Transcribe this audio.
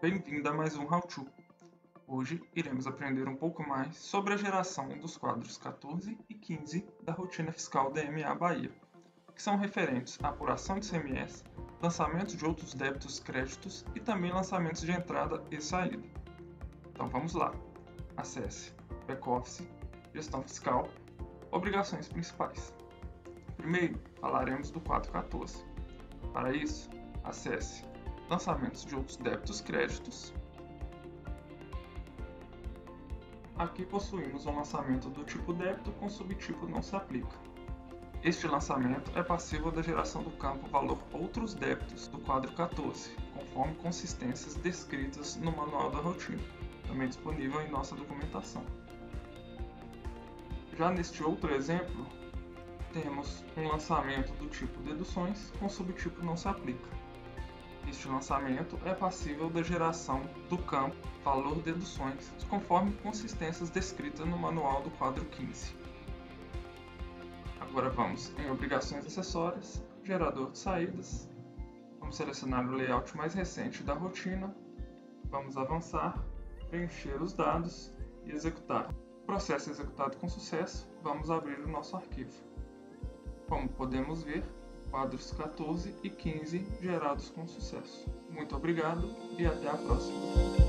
bem-vindo a mais um How To. Hoje iremos aprender um pouco mais sobre a geração dos quadros 14 e 15 da rotina fiscal DMA Bahia, que são referentes à apuração de CMS, lançamentos de outros débitos créditos e também lançamentos de entrada e saída. Então vamos lá. Acesse Back-Office, Gestão Fiscal, Obrigações Principais. Primeiro, falaremos do quadro 14. Para isso, acesse lançamentos de outros débitos créditos. Aqui possuímos um lançamento do tipo débito com subtipo não se aplica. Este lançamento é passível da geração do campo valor outros débitos do quadro 14, conforme consistências descritas no manual da rotina, também disponível em nossa documentação. Já neste outro exemplo, temos um lançamento do tipo deduções com subtipo não se aplica. Este lançamento é passível da geração do campo valor deduções, conforme consistências descritas no manual do quadro 15. Agora vamos em obrigações acessórias, gerador de saídas. Vamos selecionar o layout mais recente da rotina. Vamos avançar, preencher os dados e executar. Processo executado com sucesso, vamos abrir o nosso arquivo. Como podemos ver, quadros 14 e 15 gerados com sucesso. Muito obrigado e até a próxima!